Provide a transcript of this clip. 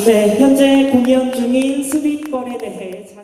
네, 현재 공연 중인 스윗벌에 대해 자세히